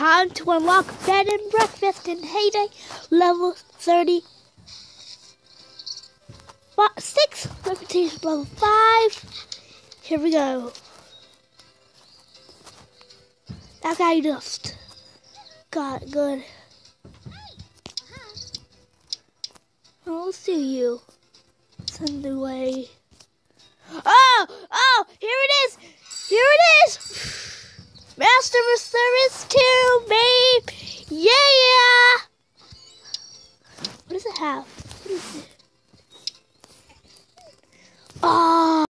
Time to unlock bed and breakfast in Hay Day level 30. Fi- Six reputation level five. Here we go. That guy just got good. I'll see you. Send away. Master of Service 2, babe! Yeah! What does it have? What is it? Oh!